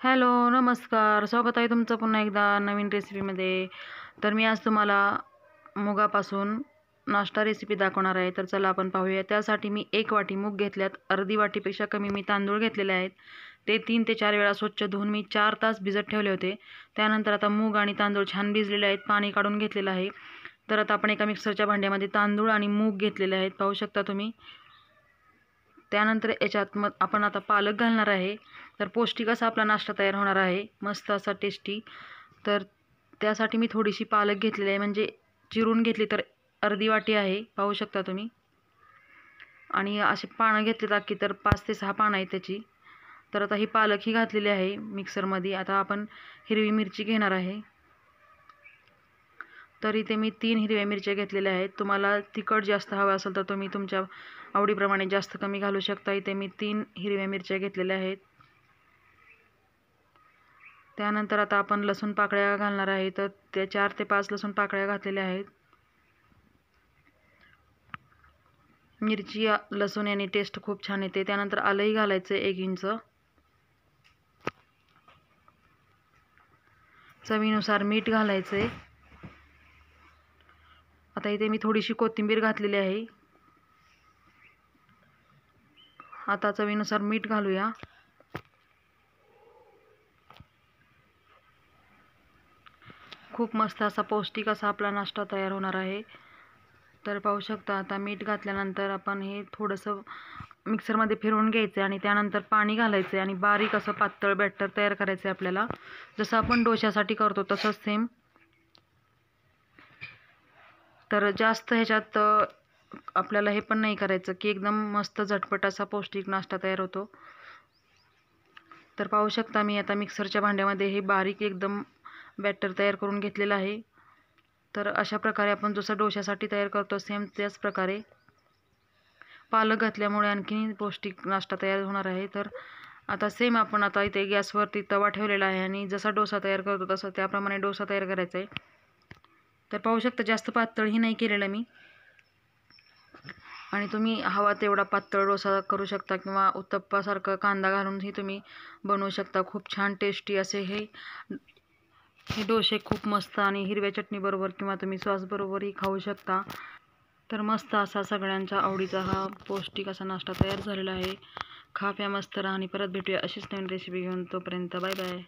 Hello नमस्कार. स्वागत आहे तुमचं पुन्हा एकदा नवीन रेसिपीमध्ये तर मी आज तुम्हाला मुगापासून नाश्ता रेसिपी दाखवणार आहे. तर चला आपण पाहूया. त्यासाठी मी एक वाटी मूग घेतल्यात. अर्धी वाटीपेक्षा कमी मी तांदूळ घेतलेले आहेत. ते तीन ते चार वेळा स्वच्छ धुवून मी चार तास भिजत ठेवले होते. त्यानंतर आता मूग आणि तांदूळ छान भिजलेले आहेत. पाणी काढून घेतलेलं आहे. तर आता आपण एका मिक्सरच्या भांड्यामध्ये तांदूळ आणि मूग घेतलेले आहेत. पाहू शकता तुम्ही. त्यानंतर याच्यात मग आपण आता पालक घालणार आहे. तर पौष्टिक असा आपला नाश्ता तयार होणार आहे. मस्त असा टेस्टी तर त्यासाठी मी थोडीशी पालक घेतलेली आहे. म्हणजे चिरून घेतली तर अर्धी वाटी आहे. पाहू शकता तुम्ही. आणि असे पानं घेतली टाकी तर पाच ते सहा पानं आहेत त्याची. तर आता ही पालक ही घातलेली आहे मिक्सरमध्ये आता आपण हिरवी मिरची घेणार आहे. तर इथे मी तीन हिरव्या मिरच्या घेतलेल्या आहेत. तुम्हाला तिखट जास्त हवं असेल तर तुम्ही तुमच्या आवडीप्रमाणे जास्त कमी घालू शकता. इथे मी तीन हिरव्या मिरच्या घेतलेल्या आहेत. त्यानंतर आता आपण लसूण पाकळ्या घालणार आहे. तर त्या चार ते पाच लसूण पाकळ्या घातलेल्या आहेत. मिरची लसूण याने टेस्ट खूप छान येते. त्यानंतर आलंही घालायचं एक इंच. चवीनुसार मीठ घालायचं आहे आता इथे मी थोडीशी कोथिंबीर घातलेली आहे. आता चवीनुसार मीठ घालूया. खूप मस्त असा पौष्टिक असा आपला नाश्ता तयार होणार आहे. तर पाहू शकता आता मीठ घातल्यानंतर आपण हे थोडंसं मिक्सरमध्ये फिरवून घ्यायचं आणि त्यानंतर पाणी घालायचं आहे आणि बारीक असं पातळ बॅटर तयार करायचं आहे आपल्याला. जसं आपण डोश्यासाठी करतो तसंच सेम तर जास्त ह्याच्यात आपल्याला हे पण नाही करायचं की एकदम मस्त झटपट असा पौष्टिक नाश्ता तयार होतो. तर पाहू शकता मी आता मिक्सरच्या भांड्यामध्ये हे बारीक एकदम बॅटर तयार करून घेतलेलं आहे. तर अशा प्रकारे आपण जसं डोश्यासाठी तयार करतो सेम त्याच प्रकारे पालक घातल्यामुळे आणखीन पौष्टिक नाश्ता तयार होणार आहे. तर आता सेम आपण आता इथे गॅसवरती तवा ठेवलेला आहे आणि जसा डोसा तयार करतो तसं त्याप्रमाणे डोसा तयार करायचा आहे. तर पाहू शकता जास्त पातळही नाही केलेलं मी. आणि तुम्ही हवा तेवढा पातळ डोसा करू शकता किंवा उत्तप्पासारखं कांदा घालूनही तुम्ही बनवू शकता. खूप छान टेस्टी असे हे हे डोसे खूप मस्त आणि हिरव्या चटणीबरोबर किंवा तुम्ही सॉसबरोबरही खाऊ शकता. तर मस्त असा सगळ्यांच्या आवडीचा हा पौष्टिक असा नाश्ता तयार झालेला आहे. खा प्या मस्त राहा आणि परत भेटूया अशीच नवीन रेसिपी घेऊन. तोपर्यंत बाय बाय.